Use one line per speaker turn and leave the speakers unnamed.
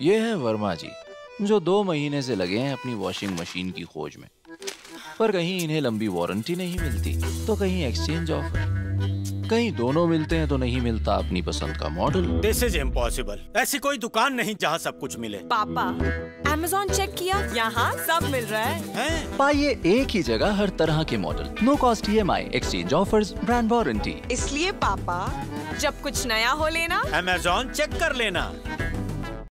ये है वर्मा जी जो दो महीने से लगे हैं अपनी वॉशिंग मशीन की खोज में। पर कहीं इन्हें लंबी वारंटी नहीं मिलती तो कहीं एक्सचेंज ऑफ़र कहीं दोनों मिलते हैं तो नहीं मिलता अपनी पसंद का मॉडल
दिस इज़ इम्पॉसिबल ऐसी कोई दुकान नहीं जहाँ सब कुछ मिले।
पापा अमेजोन चेक किया? यहाँ सब मिल रहा है।
है?
पाइए एक ही जगह हर तरह के model no cost E M I exchange offers brand warranty
इसलिए पापा जब कुछ नया हो लेना।
अमेजोन चेक कर लेना।